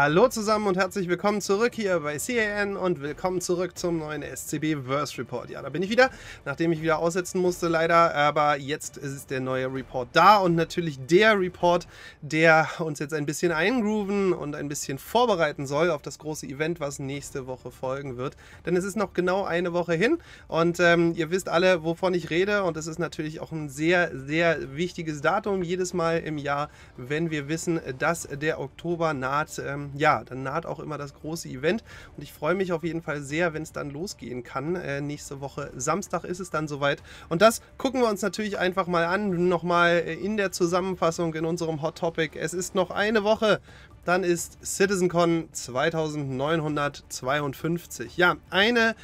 Hallo zusammen und herzlich willkommen zurück hier bei CAN und willkommen zurück zum neuen SCB Verse Report. Ja, da bin ich wieder, nachdem ich wieder aussetzen musste leider, aber jetzt ist der neue Report da und natürlich der Report, der uns jetzt ein bisschen eingrooven und ein bisschen vorbereiten soll auf das große Event, was nächste Woche folgen wird. Denn es ist noch genau eine Woche hin und ähm, ihr wisst alle, wovon ich rede und es ist natürlich auch ein sehr, sehr wichtiges Datum jedes Mal im Jahr, wenn wir wissen, dass der Oktober naht. Ähm, ja, dann naht auch immer das große Event und ich freue mich auf jeden Fall sehr, wenn es dann losgehen kann. Äh, nächste Woche Samstag ist es dann soweit und das gucken wir uns natürlich einfach mal an, nochmal in der Zusammenfassung in unserem Hot Topic. Es ist noch eine Woche, dann ist CitizenCon 2952. Ja, eine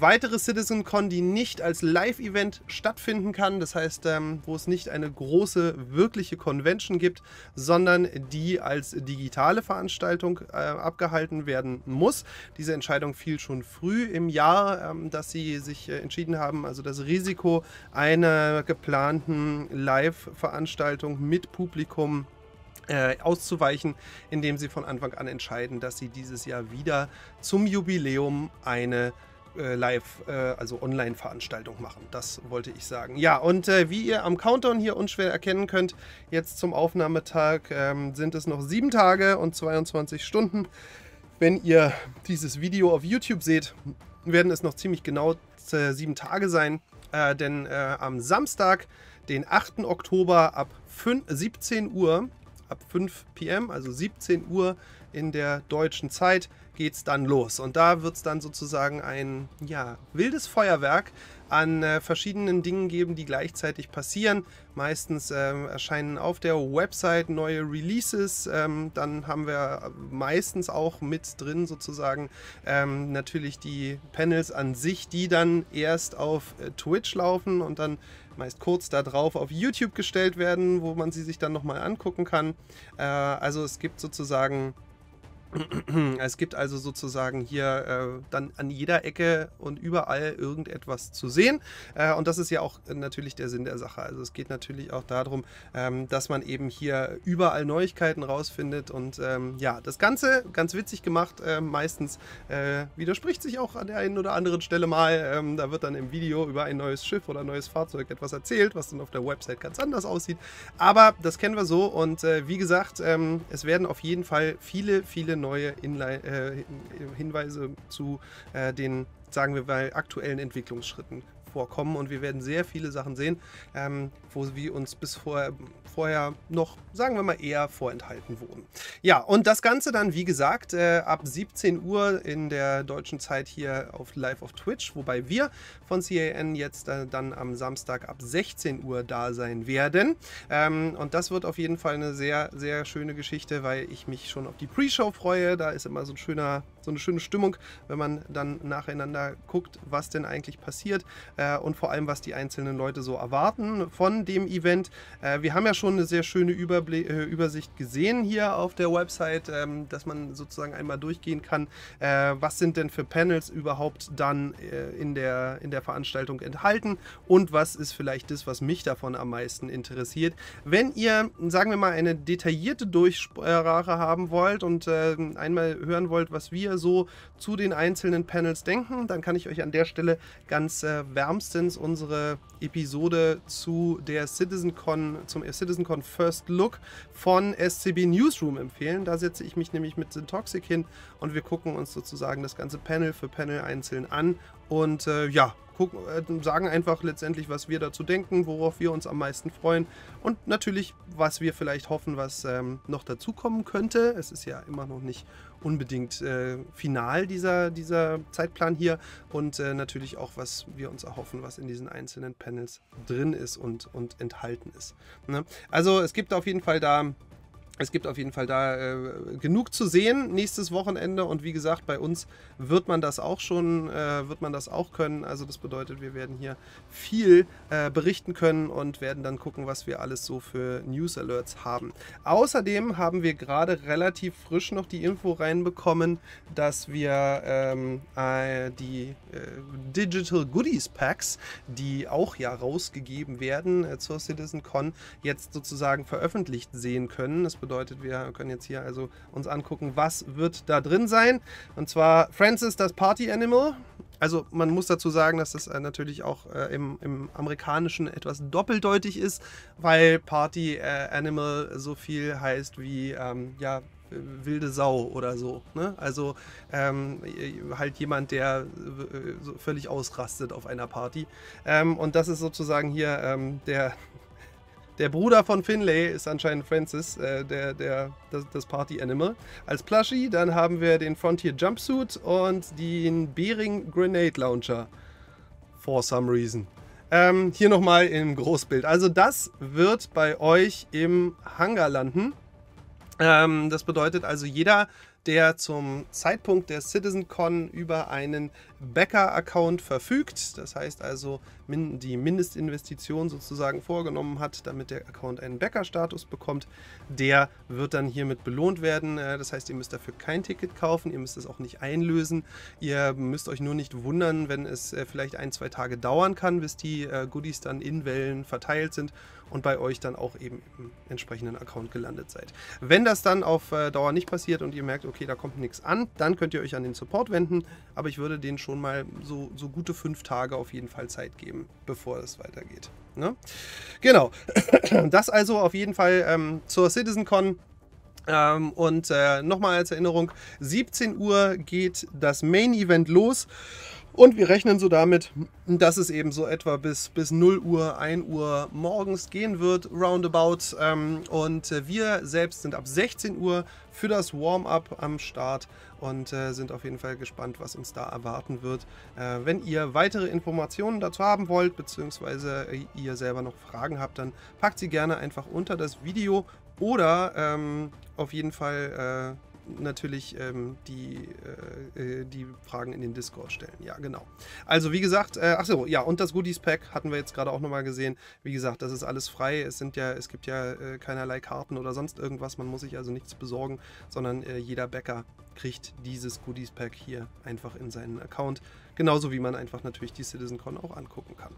weitere CitizenCon, die nicht als Live-Event stattfinden kann. Das heißt, ähm, wo es nicht eine große, wirkliche Convention gibt, sondern die als digitale Veranstaltung äh, abgehalten werden muss. Diese Entscheidung fiel schon früh im Jahr, ähm, dass sie sich äh, entschieden haben, also das Risiko einer geplanten Live-Veranstaltung mit Publikum äh, auszuweichen, indem sie von Anfang an entscheiden, dass sie dieses Jahr wieder zum Jubiläum eine äh, Live, äh, also Online-Veranstaltung machen. Das wollte ich sagen. Ja, und äh, wie ihr am Countdown hier unschwer erkennen könnt, jetzt zum Aufnahmetag ähm, sind es noch sieben Tage und 22 Stunden. Wenn ihr dieses Video auf YouTube seht, werden es noch ziemlich genau äh, sieben Tage sein. Äh, denn äh, am Samstag, den 8. Oktober ab 5, 17 Uhr, ab 5 pm, also 17 Uhr in der deutschen Zeit, geht es dann los. Und da wird es dann sozusagen ein ja, wildes Feuerwerk an äh, verschiedenen Dingen geben, die gleichzeitig passieren. Meistens ähm, erscheinen auf der Website neue Releases. Ähm, dann haben wir meistens auch mit drin sozusagen ähm, natürlich die Panels an sich, die dann erst auf äh, Twitch laufen und dann meist kurz darauf auf YouTube gestellt werden, wo man sie sich dann nochmal angucken kann. Äh, also es gibt sozusagen es gibt also sozusagen hier äh, dann an jeder Ecke und überall irgendetwas zu sehen. Äh, und das ist ja auch natürlich der Sinn der Sache. Also es geht natürlich auch darum, ähm, dass man eben hier überall Neuigkeiten rausfindet. Und ähm, ja, das Ganze ganz witzig gemacht. Äh, meistens äh, widerspricht sich auch an der einen oder anderen Stelle mal. Ähm, da wird dann im Video über ein neues Schiff oder ein neues Fahrzeug etwas erzählt, was dann auf der Website ganz anders aussieht. Aber das kennen wir so. Und äh, wie gesagt, ähm, es werden auf jeden Fall viele, viele neue Inline äh, Hinweise zu äh, den, sagen wir mal, aktuellen Entwicklungsschritten vorkommen. Und wir werden sehr viele Sachen sehen, ähm, wo wir uns bis vor, vorher noch, sagen wir mal, eher vorenthalten wurden. Ja, und das Ganze dann, wie gesagt, äh, ab 17 Uhr in der deutschen Zeit hier auf live auf Twitch, wobei wir von CAN jetzt äh, dann am Samstag ab 16 Uhr da sein werden. Ähm, und das wird auf jeden Fall eine sehr, sehr schöne Geschichte, weil ich mich schon auf die Pre-Show freue. Da ist immer so ein schöner so eine schöne Stimmung, wenn man dann nacheinander guckt, was denn eigentlich passiert äh, und vor allem, was die einzelnen Leute so erwarten von dem Event. Äh, wir haben ja schon eine sehr schöne Überbl äh, Übersicht gesehen hier auf der Website, ähm, dass man sozusagen einmal durchgehen kann, äh, was sind denn für Panels überhaupt dann äh, in, der, in der Veranstaltung enthalten und was ist vielleicht das, was mich davon am meisten interessiert. Wenn ihr, sagen wir mal, eine detaillierte Durchsprache haben wollt und äh, einmal hören wollt, was wir so zu den einzelnen Panels denken, dann kann ich euch an der Stelle ganz äh, wärmstens unsere Episode zu der CitizenCon, zum CitizenCon First Look von SCB Newsroom empfehlen. Da setze ich mich nämlich mit Syntoxic hin und wir gucken uns sozusagen das ganze Panel für Panel einzeln an und äh, ja, gucken, äh, sagen einfach letztendlich, was wir dazu denken, worauf wir uns am meisten freuen und natürlich, was wir vielleicht hoffen, was ähm, noch dazukommen könnte. Es ist ja immer noch nicht unbedingt äh, final, dieser, dieser Zeitplan hier und äh, natürlich auch, was wir uns erhoffen, was in diesen einzelnen Panels drin ist und, und enthalten ist. Ne? Also es gibt auf jeden Fall da es gibt auf jeden Fall da äh, genug zu sehen nächstes Wochenende und wie gesagt, bei uns wird man das auch schon, äh, wird man das auch können. Also das bedeutet, wir werden hier viel äh, berichten können und werden dann gucken, was wir alles so für News Alerts haben. Außerdem haben wir gerade relativ frisch noch die Info reinbekommen, dass wir ähm, äh, die äh, Digital Goodies Packs, die auch ja rausgegeben werden äh, zur CitizenCon, jetzt sozusagen veröffentlicht sehen können. Das bedeutet, wir können jetzt hier also uns angucken, was wird da drin sein. Und zwar Francis, das Party Animal. Also man muss dazu sagen, dass das äh, natürlich auch äh, im, im, Amerikanischen etwas doppeldeutig ist, weil Party äh, Animal so viel heißt wie ähm, ja, wilde Sau oder so. Ne? Also ähm, halt jemand, der äh, so völlig ausrastet auf einer Party. Ähm, und das ist sozusagen hier ähm, der, der Bruder von Finlay ist anscheinend Francis, äh, der, der, das, das Party Animal. Als Plushie, dann haben wir den Frontier Jumpsuit und den Bering Grenade Launcher. For some reason. Ähm, hier nochmal im Großbild. Also das wird bei euch im Hangar landen. Ähm, das bedeutet also, jeder, der zum Zeitpunkt der CitizenCon über einen Bäcker-Account verfügt, das heißt also die Mindestinvestition sozusagen vorgenommen hat, damit der Account einen Bäcker-Status bekommt, der wird dann hiermit belohnt werden. Äh, das heißt, ihr müsst dafür kein Ticket kaufen, ihr müsst es auch nicht einlösen. Ihr müsst euch nur nicht wundern, wenn es äh, vielleicht ein, zwei Tage dauern kann, bis die äh, Goodies dann in Wellen verteilt sind und bei euch dann auch eben im entsprechenden Account gelandet seid. Wenn das dann auf Dauer nicht passiert und ihr merkt, okay, da kommt nichts an, dann könnt ihr euch an den Support wenden, aber ich würde den schon mal so, so gute fünf Tage auf jeden Fall Zeit geben, bevor es weitergeht. Ne? Genau. Das also auf jeden Fall ähm, zur CitizenCon. Ähm, und äh, nochmal als Erinnerung, 17 Uhr geht das Main Event los. Und wir rechnen so damit, dass es eben so etwa bis, bis 0 Uhr, 1 Uhr morgens gehen wird, roundabout. Ähm, und äh, wir selbst sind ab 16 Uhr für das Warm-up am Start und äh, sind auf jeden Fall gespannt, was uns da erwarten wird. Äh, wenn ihr weitere Informationen dazu haben wollt, beziehungsweise ihr selber noch Fragen habt, dann packt sie gerne einfach unter das Video oder ähm, auf jeden Fall natürlich ähm, die, äh, äh, die Fragen in den Discord stellen. Ja, genau. Also wie gesagt, äh, ach so, ja, und das Goodies Pack hatten wir jetzt gerade auch nochmal gesehen. Wie gesagt, das ist alles frei. Es sind ja, es gibt ja äh, keinerlei Karten oder sonst irgendwas. Man muss sich also nichts besorgen, sondern äh, jeder Bäcker kriegt dieses Goodies Pack hier einfach in seinen Account. Genauso wie man einfach natürlich die CitizenCon auch angucken kann.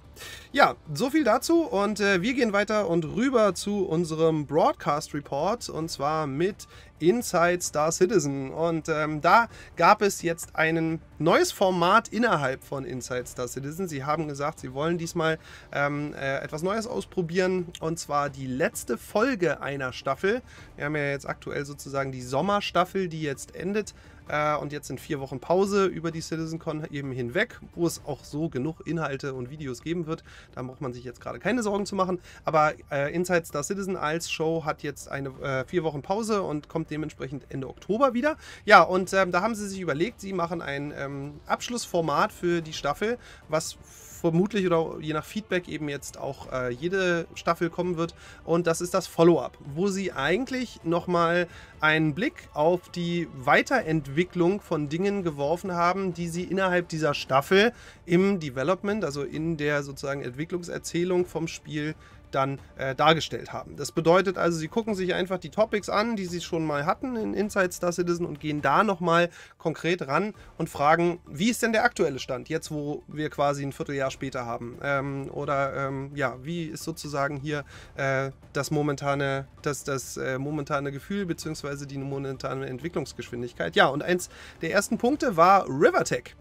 Ja, so viel dazu und äh, wir gehen weiter und rüber zu unserem Broadcast Report und zwar mit Inside Star Citizen. Und ähm, da gab es jetzt ein neues Format innerhalb von Inside Star Citizen. Sie haben gesagt, sie wollen diesmal ähm, äh, etwas Neues ausprobieren und zwar die letzte Folge einer Staffel. Wir haben ja jetzt aktuell sozusagen die Sommerstaffel, die jetzt endet äh, und jetzt sind vier Wochen Pause über die CitizenCon eben hinweg, wo es auch so genug Inhalte und Videos geben wird. Da braucht man sich jetzt gerade keine Sorgen zu machen. Aber äh, Inside Star Citizen als Show hat jetzt eine äh, vier Wochen Pause und kommt dementsprechend Ende Oktober wieder. Ja, und ähm, da haben sie sich überlegt, sie machen ein ähm, Abschlussformat für die Staffel, was vermutlich oder je nach Feedback eben jetzt auch äh, jede Staffel kommen wird. Und das ist das Follow-up, wo sie eigentlich nochmal einen Blick auf die Weiterentwicklung von Dingen geworfen haben, die sie innerhalb dieser Staffel im Development, also in der sozusagen Entwicklungserzählung vom Spiel dann äh, dargestellt haben. Das bedeutet also, sie gucken sich einfach die Topics an, die sie schon mal hatten in Inside Star Citizen und gehen da nochmal konkret ran und fragen, wie ist denn der aktuelle Stand, jetzt wo wir quasi ein Vierteljahr später haben? Ähm, oder ähm, ja, wie ist sozusagen hier äh, das momentane, das, das äh, momentane Gefühl bzw. die momentane Entwicklungsgeschwindigkeit? Ja, und eins der ersten Punkte war Rivertech.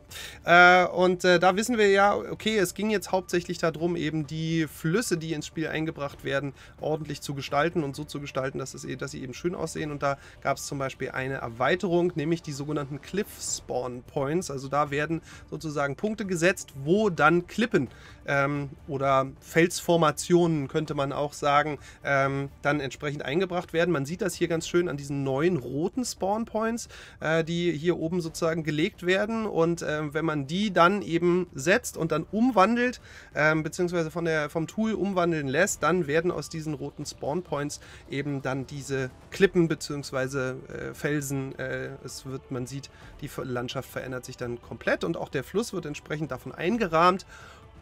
Äh, und äh, da wissen wir ja, okay, es ging jetzt hauptsächlich darum, eben die Flüsse, die ins Spiel eingebracht werden, ordentlich zu gestalten und so zu gestalten, dass, es, e, dass sie eben schön aussehen. Und da gab es zum Beispiel eine Erweiterung, nämlich die sogenannten Cliff Spawn Points. Also da werden sozusagen Punkte gesetzt, wo dann Klippen ähm, oder Felsformationen, könnte man auch sagen, ähm, dann entsprechend eingebracht werden. Man sieht das hier ganz schön an diesen neuen roten Spawn Points, äh, die hier oben sozusagen gelegt werden. Und äh, wenn man die dann eben setzt und dann umwandelt, äh, beziehungsweise von der, vom Tool umwandeln lässt, lässt, dann werden aus diesen roten Spawn Points eben dann diese Klippen bzw. Äh, Felsen, äh, es wird, man sieht, die Landschaft verändert sich dann komplett und auch der Fluss wird entsprechend davon eingerahmt,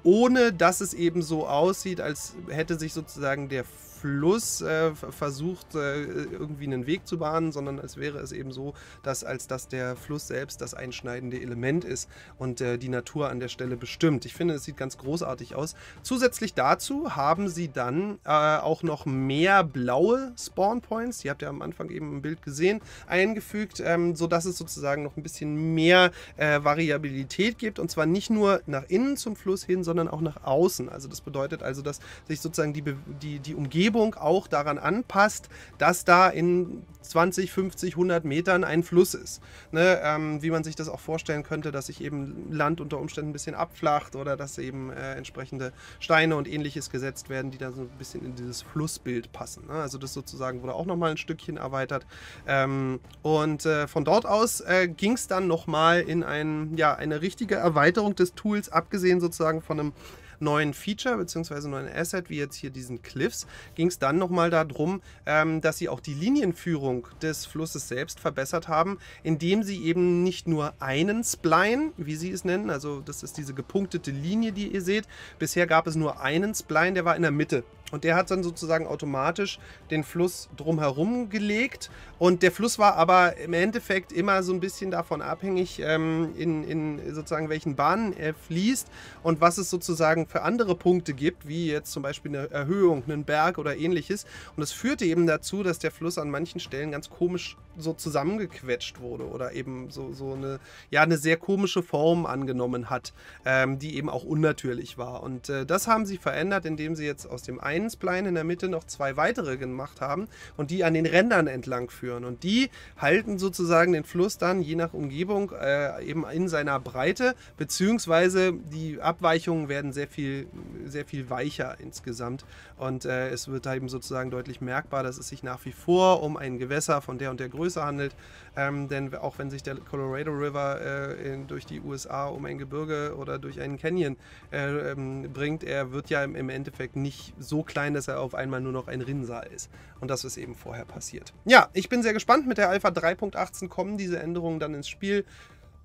ohne dass es eben so aussieht, als hätte sich sozusagen der Fluss äh, versucht, äh, irgendwie einen Weg zu bahnen, sondern als wäre es eben so, dass als dass der Fluss selbst das einschneidende Element ist und äh, die Natur an der Stelle bestimmt. Ich finde, es sieht ganz großartig aus. Zusätzlich dazu haben sie dann äh, auch noch mehr blaue Spawn Points, die habt ihr am Anfang eben im Bild gesehen, eingefügt, ähm, sodass es sozusagen noch ein bisschen mehr äh, Variabilität gibt und zwar nicht nur nach innen zum Fluss hin, sondern auch nach außen. Also das bedeutet also, dass sich sozusagen die, die, die Umgebung auch daran anpasst, dass da in 20, 50, 100 Metern ein Fluss ist. Ne, ähm, wie man sich das auch vorstellen könnte, dass sich eben Land unter Umständen ein bisschen abflacht oder dass eben äh, entsprechende Steine und ähnliches gesetzt werden, die dann so ein bisschen in dieses Flussbild passen. Ne? Also das sozusagen wurde auch nochmal ein Stückchen erweitert. Ähm, und äh, von dort aus äh, ging es dann nochmal in ein, ja, eine richtige Erweiterung des Tools, abgesehen sozusagen von einem neuen Feature bzw. neuen Asset, wie jetzt hier diesen Cliffs, ging es dann nochmal darum, ähm, dass sie auch die Linienführung des Flusses selbst verbessert haben, indem sie eben nicht nur einen Spline, wie sie es nennen, also das ist diese gepunktete Linie, die ihr seht. Bisher gab es nur einen Spline, der war in der Mitte. Und der hat dann sozusagen automatisch den Fluss drumherum gelegt. Und der Fluss war aber im Endeffekt immer so ein bisschen davon abhängig, ähm, in, in sozusagen welchen Bahnen er fließt und was es sozusagen für andere Punkte gibt, wie jetzt zum Beispiel eine Erhöhung, einen Berg oder ähnliches. Und das führte eben dazu, dass der Fluss an manchen Stellen ganz komisch so zusammengequetscht wurde oder eben so, so eine, ja, eine sehr komische Form angenommen hat, ähm, die eben auch unnatürlich war. Und äh, das haben sie verändert, indem sie jetzt aus dem einen einen Spline in der Mitte noch zwei weitere gemacht haben und die an den Rändern entlang führen. Und die halten sozusagen den Fluss dann je nach Umgebung äh, eben in seiner Breite, beziehungsweise die Abweichungen werden sehr viel, sehr viel weicher insgesamt. Und äh, es wird da eben sozusagen deutlich merkbar, dass es sich nach wie vor um ein Gewässer von der und der Größe handelt. Ähm, denn auch wenn sich der Colorado River äh, in, durch die USA um ein Gebirge oder durch einen Canyon äh, ähm, bringt, er wird ja im, im Endeffekt nicht so klein, dass er auf einmal nur noch ein Rinnsal ist. Und das ist eben vorher passiert. Ja, ich bin sehr gespannt. Mit der Alpha 3.18 kommen diese Änderungen dann ins Spiel.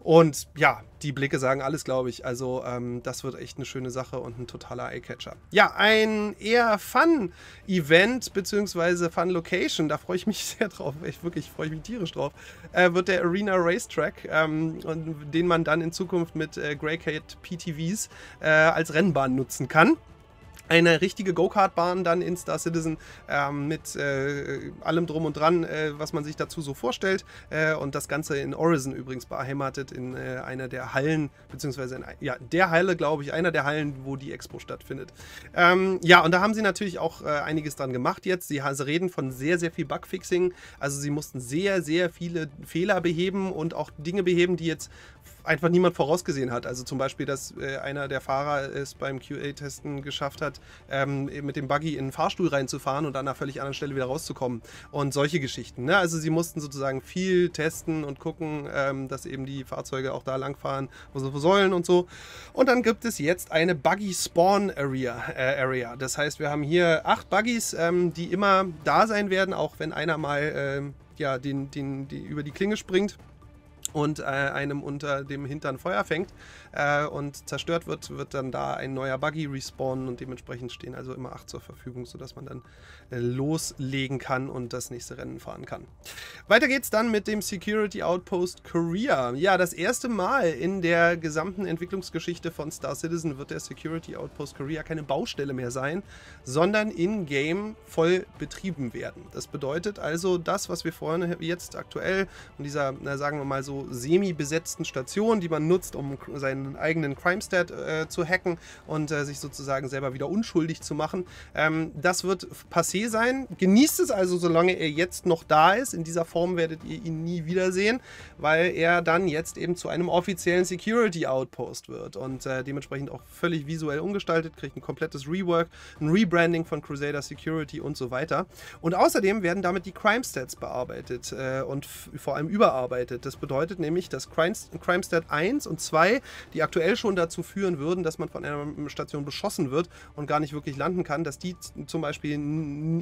Und ja, die Blicke sagen alles, glaube ich. Also ähm, das wird echt eine schöne Sache und ein totaler Eyecatcher. Ja, ein eher Fun-Event bzw. Fun-Location, da freue ich mich sehr drauf. Echt wirklich, freue ich mich tierisch drauf. Äh, wird der Arena Racetrack, ähm, den man dann in Zukunft mit äh, Greycat PTVs äh, als Rennbahn nutzen kann eine richtige Go-Kart-Bahn dann in Star Citizen ähm, mit äh, allem drum und dran, äh, was man sich dazu so vorstellt. Äh, und das Ganze in Horizon übrigens beheimatet in äh, einer der Hallen, beziehungsweise in ja, der Halle, glaube ich, einer der Hallen, wo die Expo stattfindet. Ähm, ja, und da haben sie natürlich auch äh, einiges dran gemacht jetzt. Sie, sie reden von sehr, sehr viel Bugfixing. Also sie mussten sehr, sehr viele Fehler beheben und auch Dinge beheben, die jetzt einfach niemand vorausgesehen hat. Also zum Beispiel, dass äh, einer der Fahrer es beim QA-Testen geschafft hat, ähm, mit dem Buggy in den Fahrstuhl reinzufahren und an einer völlig anderen Stelle wieder rauszukommen. Und solche Geschichten. Ne? Also sie mussten sozusagen viel testen und gucken, ähm, dass eben die Fahrzeuge auch da langfahren, wo sie sollen und so. Und dann gibt es jetzt eine Buggy Spawn Area. Äh, Area. Das heißt, wir haben hier acht Buggies, ähm, die immer da sein werden, auch wenn einer mal ähm, ja, den, den, die über die Klinge springt und äh, einem unter dem Hintern Feuer fängt äh, und zerstört wird, wird dann da ein neuer Buggy respawnen und dementsprechend stehen also immer acht zur Verfügung, sodass man dann loslegen kann und das nächste Rennen fahren kann. Weiter geht's dann mit dem Security Outpost Korea. Ja, das erste Mal in der gesamten Entwicklungsgeschichte von Star Citizen wird der Security Outpost Korea keine Baustelle mehr sein, sondern in-game voll betrieben werden. Das bedeutet also, das, was wir vorhin jetzt aktuell in dieser, na, sagen wir mal so, semi-besetzten Station, die man nutzt, um seinen eigenen Crime-Stat äh, zu hacken und äh, sich sozusagen selber wieder unschuldig zu machen. Ähm, das wird passé sein. Genießt es also, solange er jetzt noch da ist. In dieser Form werdet ihr ihn nie wiedersehen, weil er dann jetzt eben zu einem offiziellen Security Outpost wird und äh, dementsprechend auch völlig visuell umgestaltet, kriegt ein komplettes Rework, ein Rebranding von Crusader Security und so weiter. Und außerdem werden damit die Crime Stats bearbeitet äh, und vor allem überarbeitet. Das bedeutet, nämlich, dass Crimestead 1 und 2, die aktuell schon dazu führen würden, dass man von einer Station beschossen wird und gar nicht wirklich landen kann, dass die zum Beispiel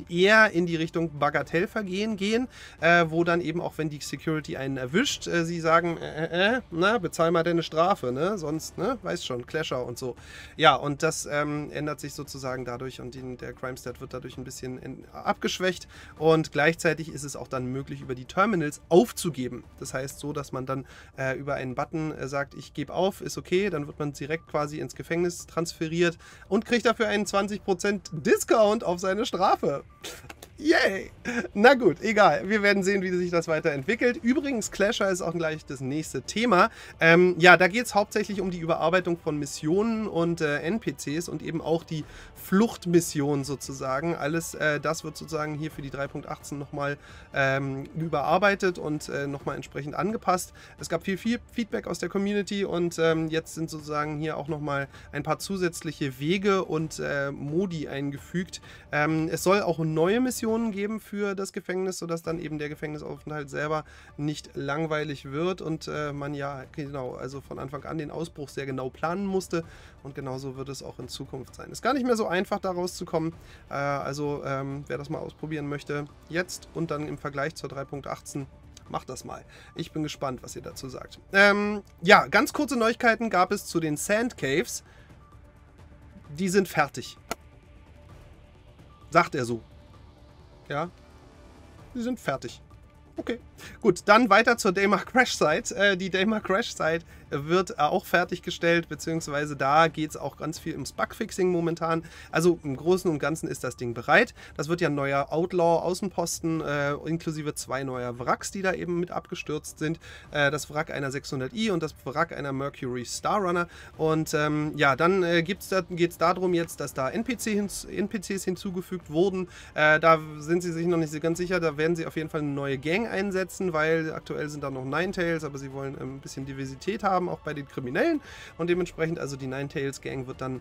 eher in die Richtung Bagatellvergehen gehen, äh, wo dann eben auch, wenn die Security einen erwischt, äh, sie sagen, äh, äh, äh, na, bezahl mal deine Strafe, ne? Sonst, ne, weißt schon, Clasher und so. Ja, und das ähm, ändert sich sozusagen dadurch und die, der Crimestead wird dadurch ein bisschen in, abgeschwächt und gleichzeitig ist es auch dann möglich, über die Terminals aufzugeben. Das heißt so, dass man dann äh, über einen Button sagt, ich gebe auf, ist okay, dann wird man direkt quasi ins Gefängnis transferiert und kriegt dafür einen 20% Discount auf seine Strafe. Yay! Na gut, egal. Wir werden sehen, wie sich das weiterentwickelt. Übrigens, Clasher ist auch gleich das nächste Thema. Ähm, ja, da geht es hauptsächlich um die Überarbeitung von Missionen und äh, NPCs und eben auch die Fluchtmission sozusagen. Alles äh, das wird sozusagen hier für die 3.18 nochmal ähm, überarbeitet und äh, nochmal entsprechend angepasst. Es gab viel, viel Feedback aus der Community und ähm, jetzt sind sozusagen hier auch nochmal ein paar zusätzliche Wege und äh, Modi eingefügt. Ähm, es soll auch neue Missionen geben für das Gefängnis, sodass dann eben der Gefängnisaufenthalt selber nicht langweilig wird und äh, man ja genau, also von Anfang an den Ausbruch sehr genau planen musste und genauso wird es auch in Zukunft sein. Ist gar nicht mehr so einfach, da rauszukommen. Äh, also ähm, wer das mal ausprobieren möchte, jetzt und dann im Vergleich zur 3.18 macht das mal. Ich bin gespannt, was ihr dazu sagt. Ähm, ja, ganz kurze Neuigkeiten gab es zu den Sand Caves. Die sind fertig. Sagt er so. Ja. Sie sind fertig. Okay, gut, dann weiter zur Daymar Crash Site. Äh, die Daymar Crash Site wird auch fertiggestellt, beziehungsweise da geht es auch ganz viel ums Bugfixing momentan. Also im Großen und Ganzen ist das Ding bereit. Das wird ja ein neuer Outlaw-Außenposten, äh, inklusive zwei neuer Wracks, die da eben mit abgestürzt sind. Äh, das Wrack einer 600i und das Wrack einer Mercury Star Runner. Und ähm, ja, dann äh, geht es darum jetzt, dass da NPC hin, NPCs hinzugefügt wurden. Äh, da sind sie sich noch nicht so ganz sicher. Da werden sie auf jeden Fall eine neue Gang einsetzen, weil aktuell sind da noch Ninetales, aber sie wollen ein bisschen Diversität haben auch bei den Kriminellen. Und dementsprechend, also die Nine Tails Gang wird dann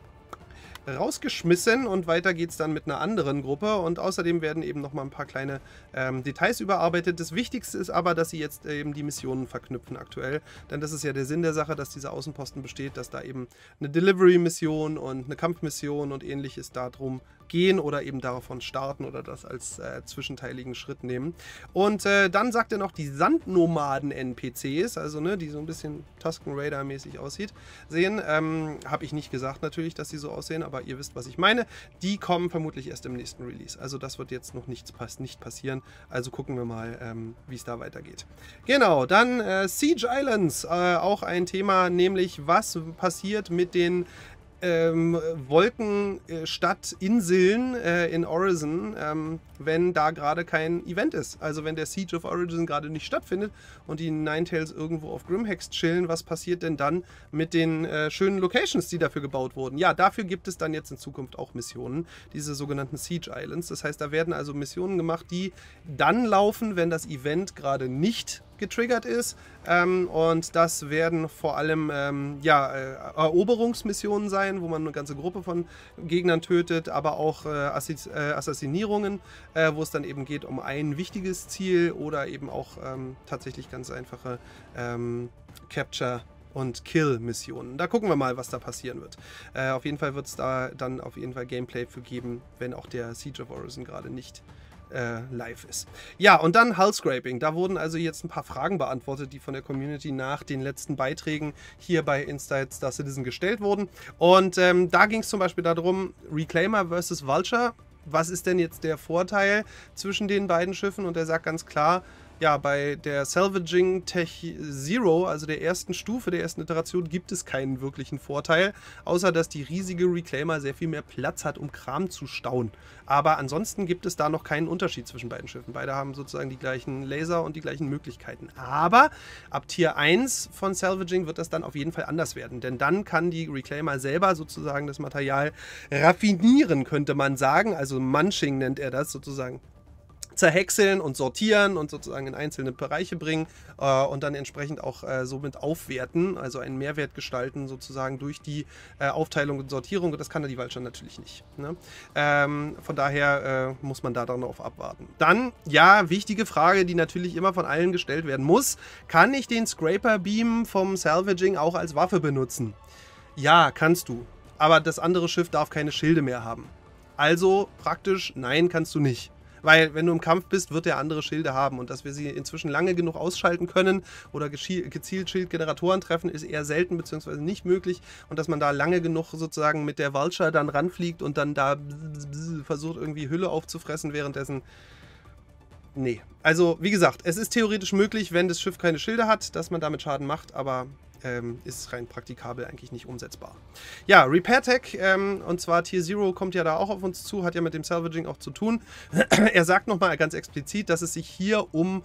rausgeschmissen und weiter geht es dann mit einer anderen Gruppe und außerdem werden eben nochmal ein paar kleine ähm, Details überarbeitet. Das Wichtigste ist aber, dass sie jetzt eben die Missionen verknüpfen aktuell, denn das ist ja der Sinn der Sache, dass dieser Außenposten besteht, dass da eben eine Delivery-Mission und eine Kampfmission und ähnliches darum gehen oder eben davon starten oder das als äh, zwischenteiligen Schritt nehmen. Und äh, dann sagt er noch die Sandnomaden-NPCs, also ne, die so ein bisschen Tusken Raider-mäßig aussieht, sehen. Ähm, Habe ich nicht gesagt natürlich, dass sie so aussehen, aber ihr wisst, was ich meine. Die kommen vermutlich erst im nächsten Release. Also das wird jetzt noch nichts pass nicht passieren. Also gucken wir mal, ähm, wie es da weitergeht. Genau, dann äh, Siege Islands, äh, auch ein Thema, nämlich was passiert mit den ähm, Wolkenstadtinseln äh, äh, in Orison, ähm, wenn da gerade kein Event ist. Also wenn der Siege of Origin gerade nicht stattfindet und die Ninetales irgendwo auf Grimhex chillen, was passiert denn dann mit den äh, schönen Locations, die dafür gebaut wurden? Ja, dafür gibt es dann jetzt in Zukunft auch Missionen, diese sogenannten Siege Islands. Das heißt, da werden also Missionen gemacht, die dann laufen, wenn das Event gerade nicht getriggert ist. Ähm, und das werden vor allem ähm, ja, äh, Eroberungsmissionen sein, wo man eine ganze Gruppe von Gegnern tötet, aber auch äh, Assis äh, Assassinierungen, äh, wo es dann eben geht um ein wichtiges Ziel oder eben auch ähm, tatsächlich ganz einfache ähm, Capture- und Kill-Missionen. Da gucken wir mal, was da passieren wird. Äh, auf jeden Fall wird es da dann auf jeden Fall Gameplay für geben, wenn auch der Siege of Orison gerade nicht äh, live ist. Ja, und dann Hull Scraping. Da wurden also jetzt ein paar Fragen beantwortet, die von der Community nach den letzten Beiträgen hier bei Inside Star Citizen gestellt wurden. Und ähm, da ging es zum Beispiel darum, Reclaimer versus Vulture. Was ist denn jetzt der Vorteil zwischen den beiden Schiffen? Und er sagt ganz klar, ja, bei der Salvaging Tech Zero, also der ersten Stufe der ersten Iteration, gibt es keinen wirklichen Vorteil, außer dass die riesige Reclaimer sehr viel mehr Platz hat, um Kram zu stauen. Aber ansonsten gibt es da noch keinen Unterschied zwischen beiden Schiffen. Beide haben sozusagen die gleichen Laser und die gleichen Möglichkeiten. Aber ab Tier 1 von Salvaging wird das dann auf jeden Fall anders werden, denn dann kann die Reclaimer selber sozusagen das Material raffinieren, könnte man sagen. Also Munching nennt er das sozusagen zerhäckseln und sortieren und sozusagen in einzelne Bereiche bringen äh, und dann entsprechend auch äh, somit aufwerten, also einen Mehrwert gestalten sozusagen durch die äh, Aufteilung und Sortierung. Das kann der die Waldstein natürlich nicht. Ne? Ähm, von daher äh, muss man da dann auf abwarten. Dann, ja, wichtige Frage, die natürlich immer von allen gestellt werden muss. Kann ich den Scraper Beam vom Salvaging auch als Waffe benutzen? Ja, kannst du. Aber das andere Schiff darf keine Schilde mehr haben. Also praktisch, nein, kannst du nicht. Weil wenn du im Kampf bist, wird der andere Schilde haben. Und dass wir sie inzwischen lange genug ausschalten können oder gezielt Schildgeneratoren treffen, ist eher selten bzw. nicht möglich. Und dass man da lange genug sozusagen mit der Vulture dann ranfliegt und dann da versucht irgendwie Hülle aufzufressen währenddessen. Nee. Also, wie gesagt, es ist theoretisch möglich, wenn das Schiff keine Schilde hat, dass man damit Schaden macht, aber ähm, ist rein praktikabel eigentlich nicht umsetzbar. Ja, Repair Tech, ähm, und zwar Tier Zero kommt ja da auch auf uns zu, hat ja mit dem Salvaging auch zu tun. er sagt nochmal ganz explizit, dass es sich hier um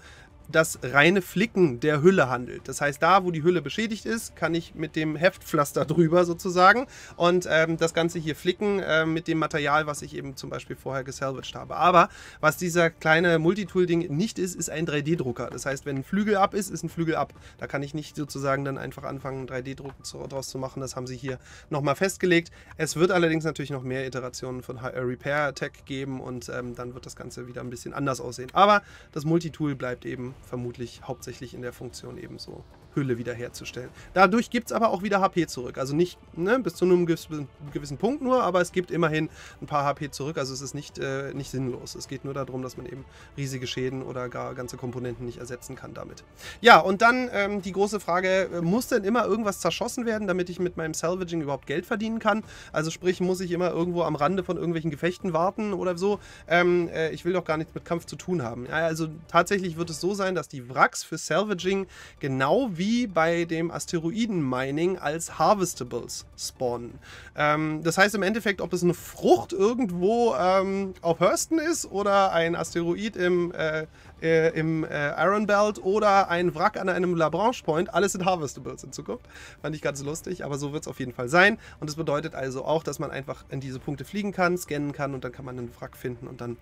das reine Flicken der Hülle handelt. Das heißt, da, wo die Hülle beschädigt ist, kann ich mit dem Heftpflaster drüber sozusagen und ähm, das Ganze hier flicken äh, mit dem Material, was ich eben zum Beispiel vorher gesalvaged habe. Aber was dieser kleine Multitool-Ding nicht ist, ist ein 3D-Drucker. Das heißt, wenn ein Flügel ab ist, ist ein Flügel ab. Da kann ich nicht sozusagen dann einfach anfangen, 3D-Druck draus zu machen. Das haben sie hier nochmal festgelegt. Es wird allerdings natürlich noch mehr Iterationen von Repair Tech geben und ähm, dann wird das Ganze wieder ein bisschen anders aussehen. Aber das Multitool bleibt eben vermutlich hauptsächlich in der Funktion ebenso Hülle wiederherzustellen. Dadurch gibt es aber auch wieder HP zurück. Also nicht ne, bis zu einem gewissen Punkt nur, aber es gibt immerhin ein paar HP zurück. Also es ist nicht, äh, nicht sinnlos. Es geht nur darum, dass man eben riesige Schäden oder gar ganze Komponenten nicht ersetzen kann damit. Ja, und dann ähm, die große Frage, äh, muss denn immer irgendwas zerschossen werden, damit ich mit meinem Salvaging überhaupt Geld verdienen kann? Also sprich, muss ich immer irgendwo am Rande von irgendwelchen Gefechten warten oder so? Ähm, äh, ich will doch gar nichts mit Kampf zu tun haben. Ja, also tatsächlich wird es so sein, dass die Wracks für Salvaging genau wie wie bei dem Asteroiden-Mining als Harvestables spawnen. Ähm, das heißt im Endeffekt, ob es eine Frucht irgendwo ähm, auf Hurston ist oder ein Asteroid im, äh, äh, im äh, Iron Belt oder ein Wrack an einem Lagrange Point, alles sind Harvestables in Zukunft. Fand ich ganz lustig, aber so wird es auf jeden Fall sein. Und das bedeutet also auch, dass man einfach in diese Punkte fliegen kann, scannen kann und dann kann man einen Wrack finden und dann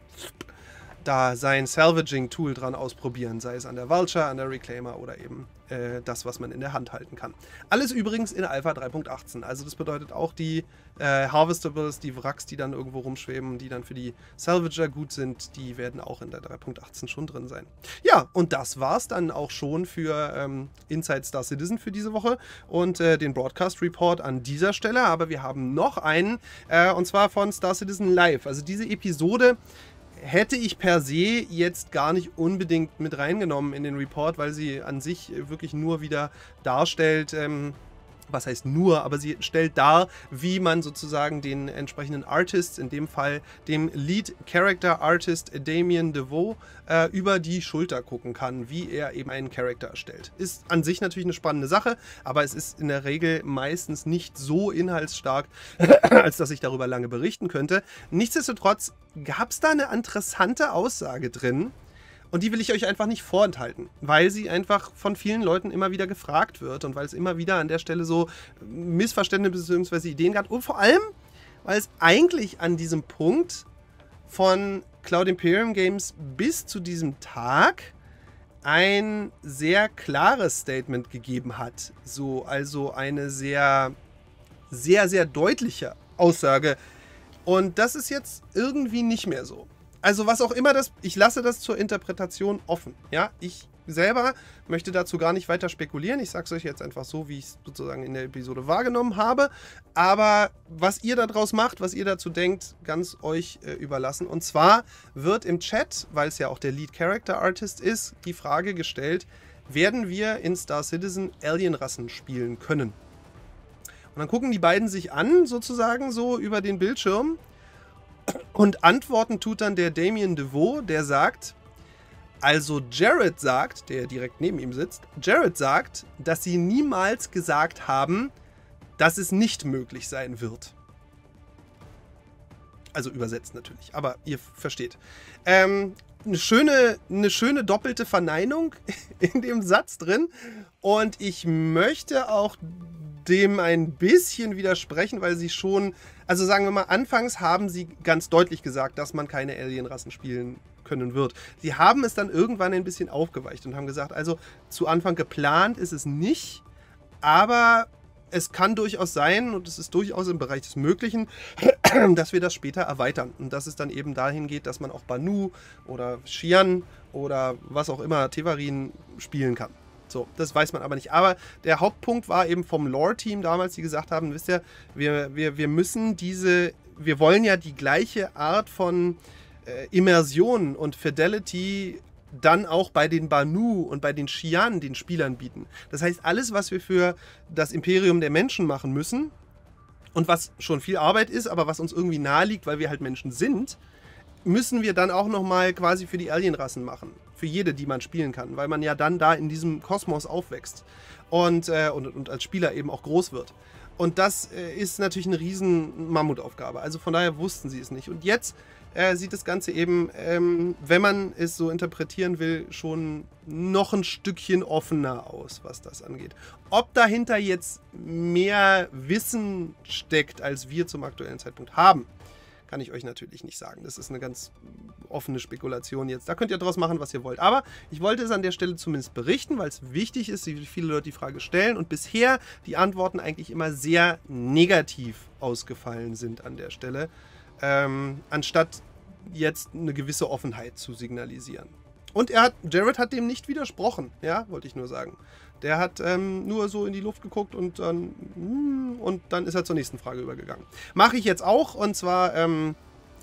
da sein Salvaging-Tool dran ausprobieren, sei es an der Vulture, an der Reclaimer oder eben äh, das, was man in der Hand halten kann. Alles übrigens in Alpha 3.18. Also das bedeutet auch die äh, Harvestables, die Wracks, die dann irgendwo rumschweben, die dann für die Salvager gut sind, die werden auch in der 3.18 schon drin sein. Ja, und das war's dann auch schon für ähm, Inside Star Citizen für diese Woche und äh, den Broadcast Report an dieser Stelle. Aber wir haben noch einen, äh, und zwar von Star Citizen Live. Also diese Episode hätte ich per se jetzt gar nicht unbedingt mit reingenommen in den Report, weil sie an sich wirklich nur wieder darstellt, ähm, was heißt nur, aber sie stellt dar, wie man sozusagen den entsprechenden Artist, in dem Fall dem Lead Character Artist Damien DeVoe, äh, über die Schulter gucken kann, wie er eben einen Charakter erstellt. Ist an sich natürlich eine spannende Sache, aber es ist in der Regel meistens nicht so inhaltsstark, als dass ich darüber lange berichten könnte. Nichtsdestotrotz gab es da eine interessante Aussage drin, und die will ich euch einfach nicht vorenthalten, weil sie einfach von vielen Leuten immer wieder gefragt wird und weil es immer wieder an der Stelle so Missverständnisse bzw. Ideen gab. Und vor allem, weil es eigentlich an diesem Punkt von Cloud Imperium Games bis zu diesem Tag ein sehr klares Statement gegeben hat. So, also eine sehr, sehr, sehr deutliche Aussage. Und das ist jetzt irgendwie nicht mehr so also was auch immer das, ich lasse das zur Interpretation offen. Ja, ich selber möchte dazu gar nicht weiter spekulieren. Ich sage es euch jetzt einfach so, wie ich es sozusagen in der Episode wahrgenommen habe. Aber was ihr daraus macht, was ihr dazu denkt, ganz euch äh, überlassen. Und zwar wird im Chat, weil es ja auch der Lead Character Artist ist, die Frage gestellt, werden wir in Star Citizen Alienrassen spielen können? Und dann gucken die beiden sich an, sozusagen so über den Bildschirm und antworten tut dann der Damien DeVoe, der sagt, also Jared sagt, der direkt neben ihm sitzt, Jared sagt, dass sie niemals gesagt haben, dass es nicht möglich sein wird. Also übersetzt natürlich, aber ihr versteht. Ähm, eine schöne, eine schöne doppelte Verneinung in dem Satz drin. Und ich möchte auch dem ein bisschen widersprechen, weil sie schon, also sagen wir mal, anfangs haben sie ganz deutlich gesagt, dass man keine Alienrassen spielen können wird. Sie haben es dann irgendwann ein bisschen aufgeweicht und haben gesagt, also zu Anfang geplant ist es nicht, aber es kann durchaus sein, und es ist durchaus im Bereich des Möglichen, dass wir das später erweitern. Und dass es dann eben dahin geht, dass man auch Banu oder Xian oder was auch immer, Tevarin spielen kann. So, das weiß man aber nicht. Aber der Hauptpunkt war eben vom Lore-Team damals, die gesagt haben, wisst ihr, wir, wir, wir müssen diese, wir wollen ja die gleiche Art von äh, Immersion und Fidelity dann auch bei den Banu und bei den Xian den Spielern bieten. Das heißt, alles, was wir für das Imperium der Menschen machen müssen und was schon viel Arbeit ist, aber was uns irgendwie nahe liegt, weil wir halt Menschen sind, müssen wir dann auch nochmal quasi für die Alienrassen machen. Für jede, die man spielen kann, weil man ja dann da in diesem Kosmos aufwächst und, äh, und, und als Spieler eben auch groß wird. Und das äh, ist natürlich eine riesen Mammutaufgabe. Also von daher wussten sie es nicht. Und jetzt äh, sieht das Ganze eben, ähm, wenn man es so interpretieren will, schon noch ein Stückchen offener aus, was das angeht. Ob dahinter jetzt mehr Wissen steckt, als wir zum aktuellen Zeitpunkt haben, kann ich euch natürlich nicht sagen. Das ist eine ganz offene Spekulation jetzt. Da könnt ihr draus machen, was ihr wollt. Aber ich wollte es an der Stelle zumindest berichten, weil es wichtig ist, wie viele Leute die Frage stellen und bisher die Antworten eigentlich immer sehr negativ ausgefallen sind an der Stelle ähm, anstatt jetzt eine gewisse Offenheit zu signalisieren. Und er hat, Jared hat dem nicht widersprochen, ja, wollte ich nur sagen. Der hat ähm, nur so in die Luft geguckt und dann, mm, und dann ist er zur nächsten Frage übergegangen. Mache ich jetzt auch und zwar ähm,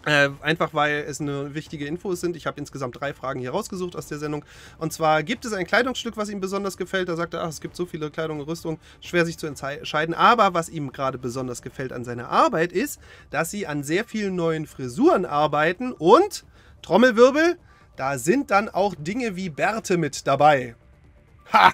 äh, einfach weil es eine wichtige Infos sind. Ich habe insgesamt drei Fragen hier rausgesucht aus der Sendung. Und zwar gibt es ein Kleidungsstück, was ihm besonders gefällt. Da sagt er, ach, es gibt so viele Kleidung und Rüstung, schwer sich zu entscheiden. Aber was ihm gerade besonders gefällt an seiner Arbeit ist, dass sie an sehr vielen neuen Frisuren arbeiten und Trommelwirbel, da sind dann auch Dinge wie Bärte mit dabei. Ha!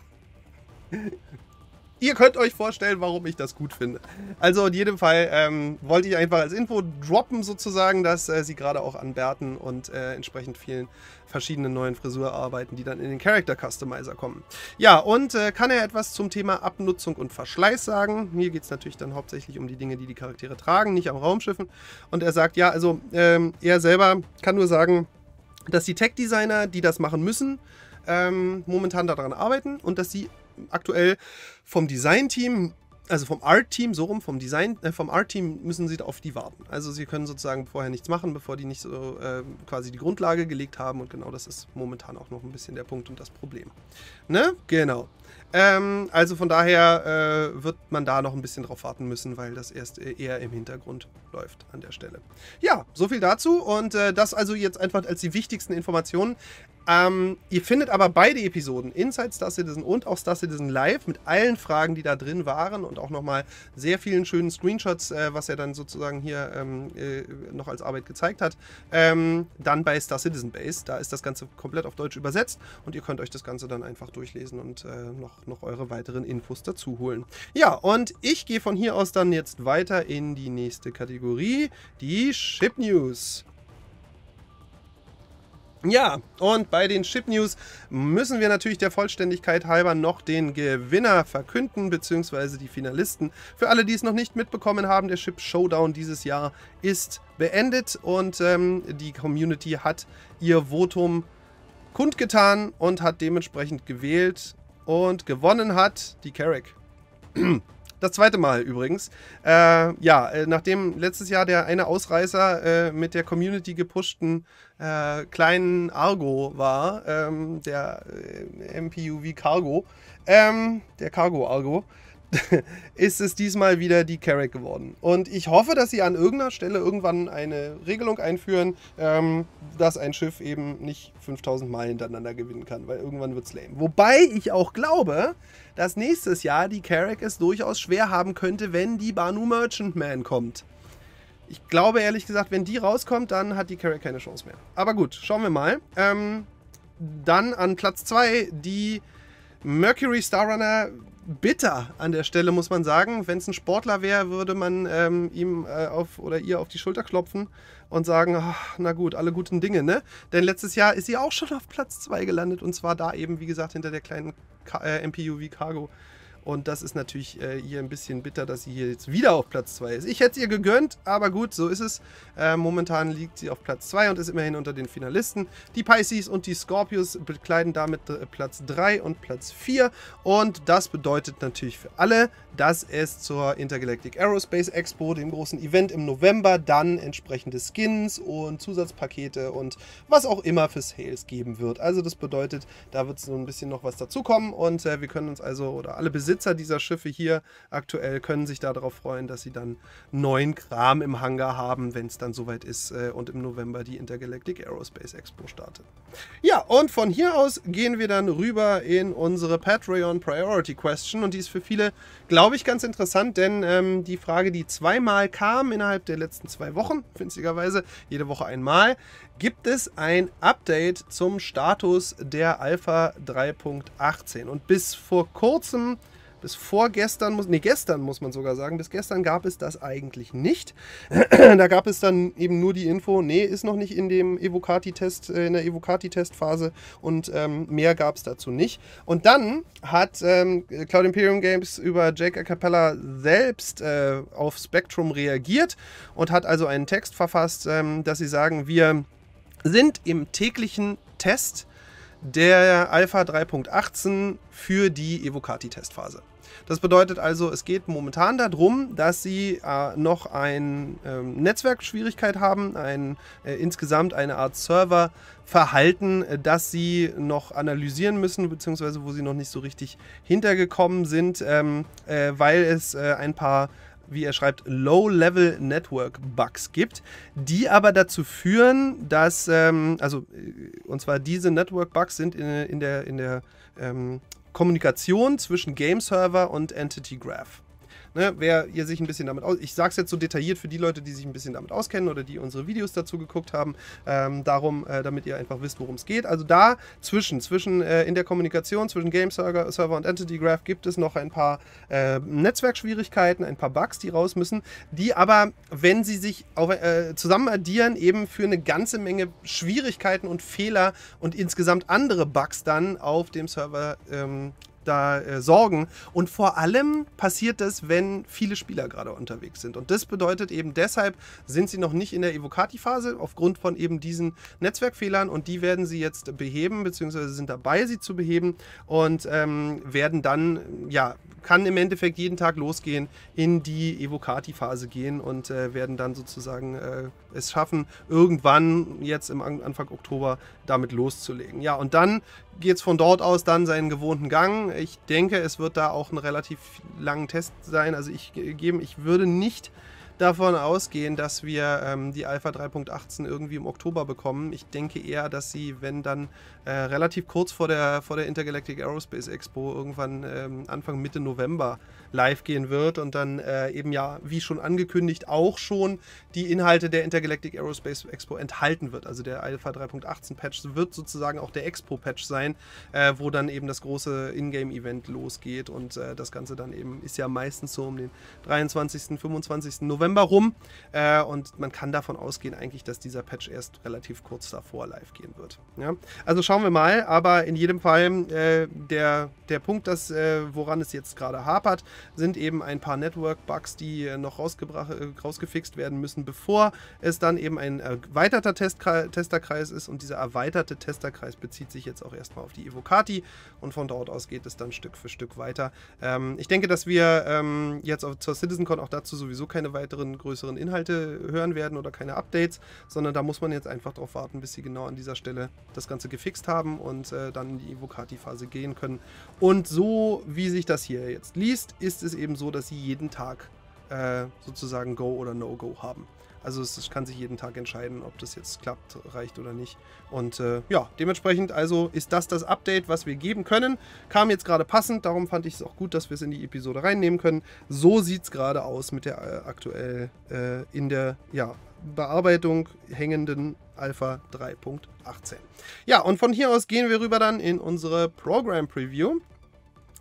ihr könnt euch vorstellen, warum ich das gut finde. Also in jedem Fall ähm, wollte ich einfach als Info droppen sozusagen, dass äh, sie gerade auch an Bärten und äh, entsprechend vielen verschiedenen neuen Frisur arbeiten, die dann in den Character Customizer kommen. Ja, und äh, kann er etwas zum Thema Abnutzung und Verschleiß sagen? Hier geht es natürlich dann hauptsächlich um die Dinge, die die Charaktere tragen, nicht am Raumschiffen. Und er sagt, ja, also ähm, er selber kann nur sagen, dass die Tech-Designer, die das machen müssen, ähm, momentan daran arbeiten und dass sie aktuell vom Design-Team also vom Art-Team, so rum, vom Design, äh, vom Art-Team müssen sie auf die warten. Also sie können sozusagen vorher nichts machen, bevor die nicht so äh, quasi die Grundlage gelegt haben und genau das ist momentan auch noch ein bisschen der Punkt und das Problem. Ne? Genau. Ähm, also von daher äh, wird man da noch ein bisschen drauf warten müssen, weil das erst äh, eher im Hintergrund läuft an der Stelle. Ja, so viel dazu und äh, das also jetzt einfach als die wichtigsten Informationen. Ähm, ihr findet aber beide Episoden, Inside Star Citizen und auch Star Citizen Live, mit allen Fragen, die da drin waren und auch nochmal sehr vielen schönen Screenshots, äh, was er dann sozusagen hier ähm, äh, noch als Arbeit gezeigt hat, ähm, dann bei Star Citizen Base. Da ist das Ganze komplett auf Deutsch übersetzt und ihr könnt euch das Ganze dann einfach durchlesen und äh, noch, noch eure weiteren Infos dazu holen. Ja, und ich gehe von hier aus dann jetzt weiter in die nächste Kategorie, die Ship News. Ja, und bei den Chip News müssen wir natürlich der Vollständigkeit halber noch den Gewinner verkünden, beziehungsweise die Finalisten. Für alle, die es noch nicht mitbekommen haben, der Chip Showdown dieses Jahr ist beendet und ähm, die Community hat ihr Votum kundgetan und hat dementsprechend gewählt und gewonnen hat die Carrick. Das zweite Mal übrigens. Äh, ja, äh, nachdem letztes Jahr der eine Ausreißer äh, mit der Community gepushten äh, kleinen Argo war, ähm, der äh, MPUV Cargo, ähm, der Cargo Argo, ist es diesmal wieder die Carrack geworden. Und ich hoffe, dass sie an irgendeiner Stelle irgendwann eine Regelung einführen, ähm, dass ein Schiff eben nicht 5000 Mal hintereinander gewinnen kann, weil irgendwann wird es lame. Wobei ich auch glaube, dass nächstes Jahr die Carrack es durchaus schwer haben könnte, wenn die Banu Merchantman kommt. Ich glaube ehrlich gesagt, wenn die rauskommt, dann hat die Carrack keine Chance mehr. Aber gut, schauen wir mal. Ähm, dann an Platz 2 die Mercury Starrunner bitter an der Stelle, muss man sagen. Wenn es ein Sportler wäre, würde man ähm, ihm äh, auf oder ihr auf die Schulter klopfen und sagen, ach, na gut, alle guten Dinge, ne? Denn letztes Jahr ist sie auch schon auf Platz 2 gelandet und zwar da eben, wie gesagt, hinter der kleinen K äh, MPUV Cargo. Und das ist natürlich äh, hier ein bisschen bitter, dass sie hier jetzt wieder auf Platz 2 ist. Ich hätte es ihr gegönnt, aber gut, so ist es. Äh, momentan liegt sie auf Platz 2 und ist immerhin unter den Finalisten. Die Pisces und die Scorpios bekleiden damit äh, Platz 3 und Platz 4. Und das bedeutet natürlich für alle, dass es zur Intergalactic Aerospace Expo, dem großen Event im November, dann entsprechende Skins und Zusatzpakete und was auch immer für Sales geben wird. Also das bedeutet, da wird so ein bisschen noch was dazukommen und äh, wir können uns also, oder alle Besitzer dieser Schiffe hier aktuell können sich darauf freuen, dass sie dann neuen Kram im Hangar haben, wenn es dann soweit ist äh, und im November die Intergalactic Aerospace Expo startet. Ja, und von hier aus gehen wir dann rüber in unsere Patreon Priority Question und die ist für viele, glaube ich, ganz interessant, denn ähm, die Frage, die zweimal kam innerhalb der letzten zwei Wochen, finstigerweise, jede Woche einmal, gibt es ein Update zum Status der Alpha 3.18 und bis vor kurzem bis vorgestern, muss, nee, gestern muss man sogar sagen, bis gestern gab es das eigentlich nicht. da gab es dann eben nur die Info, nee, ist noch nicht in dem Evocati-Test, äh, in der Evocati-Testphase und ähm, mehr gab es dazu nicht. Und dann hat ähm, Cloud Imperium Games über Jake Acapella selbst äh, auf Spectrum reagiert und hat also einen Text verfasst, ähm, dass sie sagen, wir sind im täglichen Test der Alpha 3.18 für die Evocati-Testphase. Das bedeutet also, es geht momentan darum, dass sie äh, noch eine ähm, Netzwerkschwierigkeit haben, ein, äh, insgesamt eine Art Serververhalten, äh, das sie noch analysieren müssen, beziehungsweise wo sie noch nicht so richtig hintergekommen sind, ähm, äh, weil es äh, ein paar wie er schreibt, Low-Level-Network-Bugs gibt, die aber dazu führen, dass, ähm, also, äh, und zwar diese Network-Bugs sind in, in der, in der ähm, Kommunikation zwischen Game-Server und Entity Graph. Ne, wer ihr sich ein bisschen damit aus, ich sage es jetzt so detailliert für die Leute, die sich ein bisschen damit auskennen oder die unsere Videos dazu geguckt haben, ähm, darum, äh, damit ihr einfach wisst, worum es geht. Also da zwischen, zwischen äh, in der Kommunikation zwischen Game Server, Server und Entity Graph gibt es noch ein paar äh, Netzwerkschwierigkeiten, ein paar Bugs, die raus müssen, die aber, wenn sie sich auf, äh, zusammen addieren, eben für eine ganze Menge Schwierigkeiten und Fehler und insgesamt andere Bugs dann auf dem Server ähm, da äh, sorgen. Und vor allem passiert das, wenn viele Spieler gerade unterwegs sind. Und das bedeutet eben deshalb sind sie noch nicht in der Evocati-Phase aufgrund von eben diesen Netzwerkfehlern und die werden sie jetzt beheben, beziehungsweise sind dabei, sie zu beheben und ähm, werden dann, ja, kann im Endeffekt jeden Tag losgehen, in die Evocati-Phase gehen und äh, werden dann sozusagen äh, es schaffen, irgendwann jetzt im Anfang Oktober damit loszulegen. Ja, und dann geht es von dort aus dann seinen gewohnten Gang. Ich denke, es wird da auch ein relativ langen Test sein. Also ich gebe, ich würde nicht davon ausgehen, dass wir ähm, die Alpha 3.18 irgendwie im Oktober bekommen. Ich denke eher, dass sie, wenn dann äh, relativ kurz vor der, vor der Intergalactic Aerospace Expo irgendwann ähm, Anfang Mitte November live gehen wird und dann äh, eben ja, wie schon angekündigt, auch schon die Inhalte der Intergalactic Aerospace Expo enthalten wird. Also der Alpha 3.18 Patch wird sozusagen auch der Expo-Patch sein, äh, wo dann eben das große Ingame-Event losgeht und äh, das Ganze dann eben ist ja meistens so um den 23., 25. November rum äh, und man kann davon ausgehen eigentlich, dass dieser Patch erst relativ kurz davor live gehen wird. Ja? Also schauen wir mal, aber in jedem Fall äh, der, der Punkt, dass, äh, woran es jetzt gerade hapert, sind eben ein paar Network-Bugs, die äh, noch äh, rausgefixt werden müssen, bevor es dann eben ein erweiterter Testerkreis ist. Und dieser erweiterte Testerkreis bezieht sich jetzt auch erstmal auf die Evocati und von dort aus geht es dann Stück für Stück weiter. Ähm, ich denke, dass wir ähm, jetzt auf, zur CitizenCon auch dazu sowieso keine weiteren größeren Inhalte hören werden oder keine Updates, sondern da muss man jetzt einfach darauf warten, bis sie genau an dieser Stelle das Ganze gefixt haben und äh, dann in die Evocati-Phase gehen können. Und so wie sich das hier jetzt liest, ist ist es eben so, dass sie jeden Tag äh, sozusagen Go oder No-Go haben. Also es, es, kann sich jeden Tag entscheiden, ob das jetzt klappt, reicht oder nicht. Und äh, ja, dementsprechend also ist das das Update, was wir geben können. Kam jetzt gerade passend, darum fand ich es auch gut, dass wir es in die Episode reinnehmen können. So sieht es gerade aus mit der äh, aktuell äh, in der ja, Bearbeitung hängenden Alpha 3.18. Ja, und von hier aus gehen wir rüber dann in unsere Program Preview.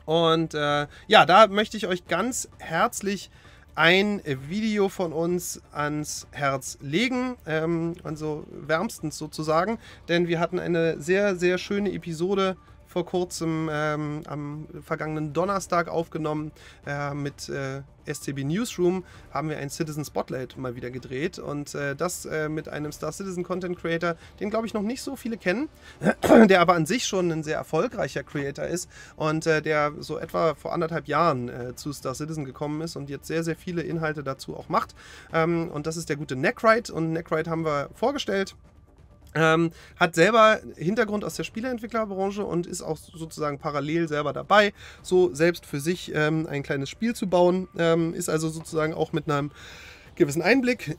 Und äh, ja, da möchte ich euch ganz herzlich ein Video von uns ans Herz legen, ähm, also wärmstens sozusagen, denn wir hatten eine sehr, sehr schöne Episode vor kurzem ähm, am vergangenen Donnerstag aufgenommen äh, mit äh, SCB Newsroom haben wir ein Citizen Spotlight mal wieder gedreht und äh, das äh, mit einem Star Citizen Content Creator, den glaube ich noch nicht so viele kennen, der aber an sich schon ein sehr erfolgreicher Creator ist und äh, der so etwa vor anderthalb Jahren äh, zu Star Citizen gekommen ist und jetzt sehr, sehr viele Inhalte dazu auch macht. Ähm, und das ist der gute Neckride und Neckride haben wir vorgestellt. Ähm, hat selber Hintergrund aus der Spieleentwicklerbranche und ist auch sozusagen parallel selber dabei, so selbst für sich ähm, ein kleines Spiel zu bauen. Ähm, ist also sozusagen auch mit einem gewissen Einblick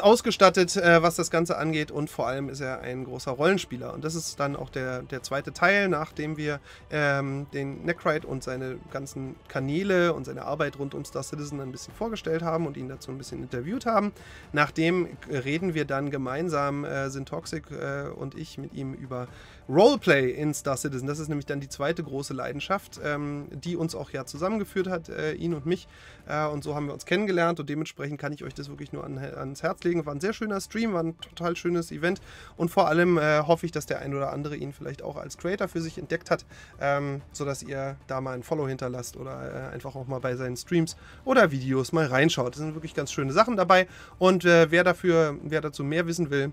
ausgestattet, äh, was das Ganze angeht und vor allem ist er ein großer Rollenspieler. Und das ist dann auch der, der zweite Teil, nachdem wir ähm, den Neckride und seine ganzen Kanäle und seine Arbeit rund um Star Citizen ein bisschen vorgestellt haben und ihn dazu ein bisschen interviewt haben. Nachdem reden wir dann gemeinsam, äh, sind Toxic äh, und ich mit ihm über Roleplay in Star Citizen. Das ist nämlich dann die zweite große Leidenschaft, ähm, die uns auch ja zusammengeführt hat, äh, ihn und mich. Äh, und so haben wir uns kennengelernt und dementsprechend kann ich euch das wirklich nur an, ans Herz legen. War ein sehr schöner Stream, war ein total schönes Event und vor allem äh, hoffe ich, dass der ein oder andere ihn vielleicht auch als Creator für sich entdeckt hat, ähm, sodass ihr da mal ein Follow hinterlasst oder äh, einfach auch mal bei seinen Streams oder Videos mal reinschaut. Das sind wirklich ganz schöne Sachen dabei und äh, wer dafür, wer dazu mehr wissen will,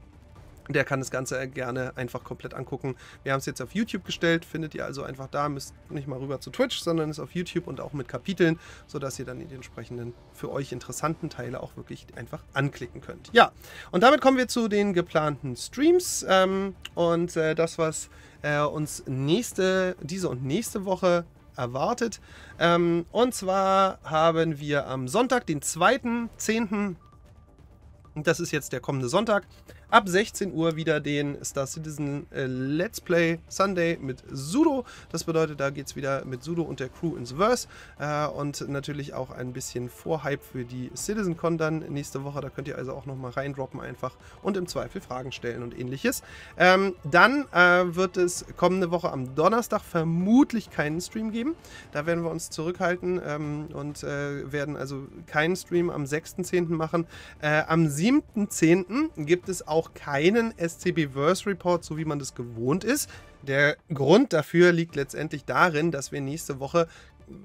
der kann das Ganze gerne einfach komplett angucken. Wir haben es jetzt auf YouTube gestellt, findet ihr also einfach da, müsst nicht mal rüber zu Twitch, sondern ist auf YouTube und auch mit Kapiteln, sodass ihr dann die entsprechenden für euch interessanten Teile auch wirklich einfach anklicken könnt. Ja, und damit kommen wir zu den geplanten Streams ähm, und äh, das, was äh, uns nächste, diese und nächste Woche erwartet. Ähm, und zwar haben wir am Sonntag, den 2.10., das ist jetzt der kommende Sonntag, ab 16 Uhr wieder den Star Citizen äh, Let's Play Sunday mit Sudo. Das bedeutet, da geht es wieder mit Sudo und der Crew ins Verse. Äh, und natürlich auch ein bisschen Vorhype für die CitizenCon dann nächste Woche. Da könnt ihr also auch nochmal reindroppen einfach und im Zweifel Fragen stellen und ähnliches. Ähm, dann äh, wird es kommende Woche am Donnerstag vermutlich keinen Stream geben. Da werden wir uns zurückhalten ähm, und äh, werden also keinen Stream am 6.10. machen. Äh, am 7.10. gibt es auch auch keinen SCB Verse Report, so wie man das gewohnt ist. Der Grund dafür liegt letztendlich darin, dass wir nächste Woche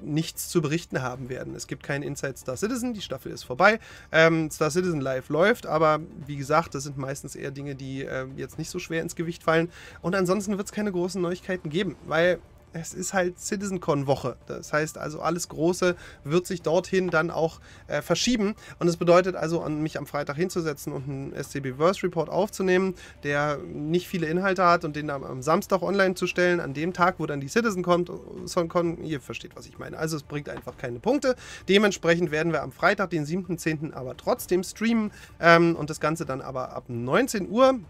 nichts zu berichten haben werden. Es gibt keinen Inside Star Citizen, die Staffel ist vorbei. Ähm, Star Citizen Live läuft, aber wie gesagt, das sind meistens eher Dinge, die äh, jetzt nicht so schwer ins Gewicht fallen. Und ansonsten wird es keine großen Neuigkeiten geben, weil es ist halt CitizenCon-Woche. Das heißt also, alles Große wird sich dorthin dann auch äh, verschieben. Und das bedeutet also, an mich am Freitag hinzusetzen und einen SCB Verse Report aufzunehmen, der nicht viele Inhalte hat und den am, am Samstag online zu stellen, an dem Tag, wo dann die CitizenCon, Con, ihr versteht, was ich meine. Also es bringt einfach keine Punkte. Dementsprechend werden wir am Freitag, den 7.10. aber trotzdem streamen ähm, und das Ganze dann aber ab 19 Uhr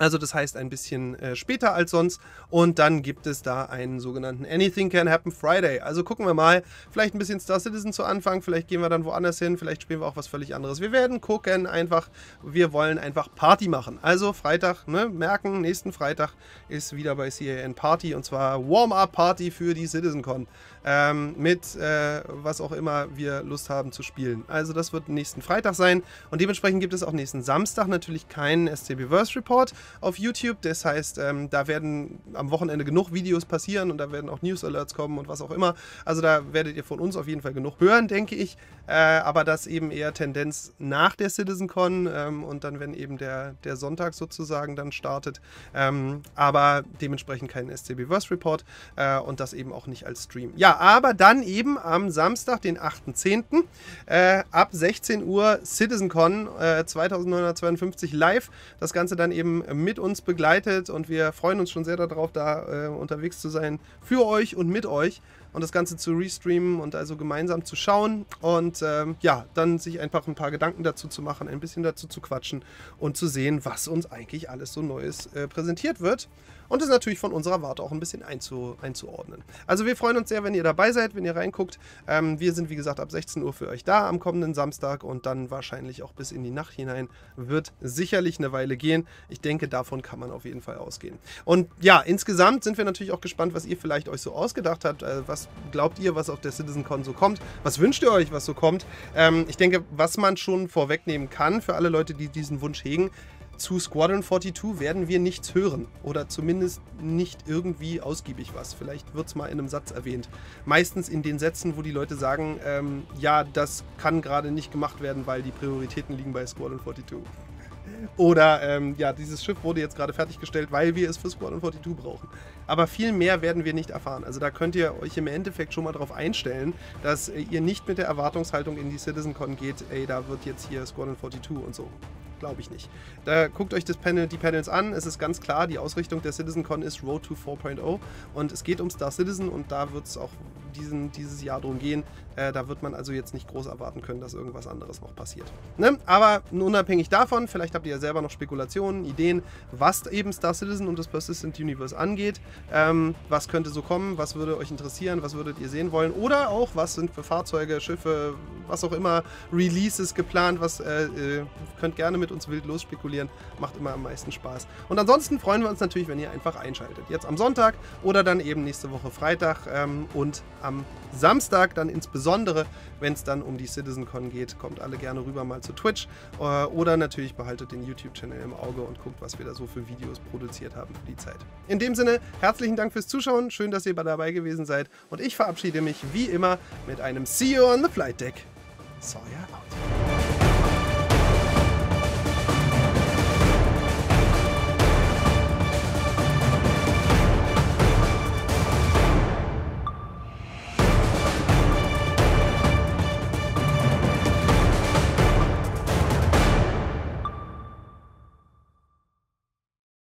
also das heißt ein bisschen äh, später als sonst. Und dann gibt es da einen sogenannten Anything Can Happen Friday. Also gucken wir mal, vielleicht ein bisschen Star Citizen zu Anfang, vielleicht gehen wir dann woanders hin, vielleicht spielen wir auch was völlig anderes. Wir werden gucken einfach, wir wollen einfach Party machen. Also Freitag, ne, merken, nächsten Freitag ist wieder bei CAN Party und zwar Warm-Up Party für die CitizenCon ähm, mit äh, was auch immer wir Lust haben zu spielen. Also das wird nächsten Freitag sein und dementsprechend gibt es auch nächsten Samstag natürlich keinen SCB Verse Report auf YouTube. Das heißt, ähm, da werden am Wochenende genug Videos passieren und da werden auch News Alerts kommen und was auch immer. Also da werdet ihr von uns auf jeden Fall genug hören, denke ich. Äh, aber das eben eher Tendenz nach der CitizenCon ähm, und dann, wenn eben der, der Sonntag sozusagen dann startet. Ähm, aber dementsprechend kein SCB Verse Report äh, und das eben auch nicht als Stream. Ja, aber dann eben am Samstag, den 8.10. Äh, ab 16 Uhr CitizenCon äh, 2952 live. Das Ganze dann eben mit uns begleitet und wir freuen uns schon sehr darauf, da äh, unterwegs zu sein für euch und mit euch und das Ganze zu restreamen und also gemeinsam zu schauen und ähm, ja, dann sich einfach ein paar Gedanken dazu zu machen, ein bisschen dazu zu quatschen und zu sehen, was uns eigentlich alles so Neues äh, präsentiert wird und es natürlich von unserer Warte auch ein bisschen einzu, einzuordnen. Also wir freuen uns sehr, wenn ihr dabei seid, wenn ihr reinguckt. Ähm, wir sind wie gesagt ab 16 Uhr für euch da am kommenden Samstag und dann wahrscheinlich auch bis in die Nacht hinein. Wird sicherlich eine Weile gehen. Ich denke, davon kann man auf jeden Fall ausgehen. Und ja, insgesamt sind wir natürlich auch gespannt, was ihr vielleicht euch so ausgedacht habt, äh, was was glaubt ihr, was auf der CitizenCon so kommt? Was wünscht ihr euch, was so kommt? Ähm, ich denke, was man schon vorwegnehmen kann für alle Leute, die diesen Wunsch hegen, zu Squadron 42 werden wir nichts hören. Oder zumindest nicht irgendwie ausgiebig was. Vielleicht wird es mal in einem Satz erwähnt. Meistens in den Sätzen, wo die Leute sagen, ähm, ja, das kann gerade nicht gemacht werden, weil die Prioritäten liegen bei Squadron 42. Oder ähm, ja, dieses Schiff wurde jetzt gerade fertiggestellt, weil wir es für Squadron 42 brauchen. Aber viel mehr werden wir nicht erfahren. Also da könnt ihr euch im Endeffekt schon mal darauf einstellen, dass ihr nicht mit der Erwartungshaltung in die CitizenCon geht, ey, da wird jetzt hier Squadron 42 und so. Glaube ich nicht. Da guckt euch das Panel, die Panels an. Es ist ganz klar, die Ausrichtung der CitizenCon ist Road to 4.0 und es geht um Star Citizen und da wird es auch diesen, dieses Jahr drum gehen. Äh, da wird man also jetzt nicht groß erwarten können, dass irgendwas anderes noch passiert. Ne? Aber unabhängig davon, vielleicht habt ihr ja selber noch Spekulationen, Ideen, was eben Star Citizen und das Persistent Universe angeht. Ähm, was könnte so kommen? Was würde euch interessieren? Was würdet ihr sehen wollen? Oder auch, was sind für Fahrzeuge, Schiffe, was auch immer, Releases geplant? Was äh, äh, könnt gerne mit uns wild los spekulieren. Macht immer am meisten Spaß. Und ansonsten freuen wir uns natürlich, wenn ihr einfach einschaltet. Jetzt am Sonntag oder dann eben nächste Woche Freitag ähm, und am Samstag dann insbesondere, wenn es dann um die CitizenCon geht, kommt alle gerne rüber mal zu Twitch äh, oder natürlich behaltet den YouTube-Channel im Auge und guckt, was wir da so für Videos produziert haben für die Zeit. In dem Sinne, herzlichen Dank fürs Zuschauen, schön, dass ihr dabei gewesen seid und ich verabschiede mich wie immer mit einem See you on the Flight Deck. Sawyer out.